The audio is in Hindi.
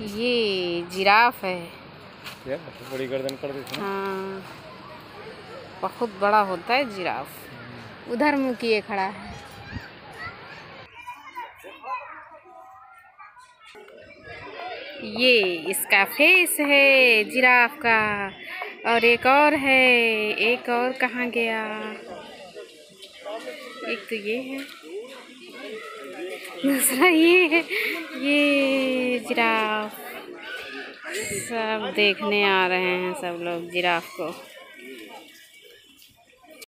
ये जिराफ है। क्या बड़ी गर्दन कर दी हाँ। बहुत बड़ा होता है जिराफ। उधर मुँह किए खड़ा है। ये इसका फेस है जिराफ का। और एक और है एक और कहाँ गया? एक तो ये है। दूसरा ये है ये जिराफ सब देखने आ रहे हैं सब लोग जिराफ को।